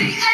Take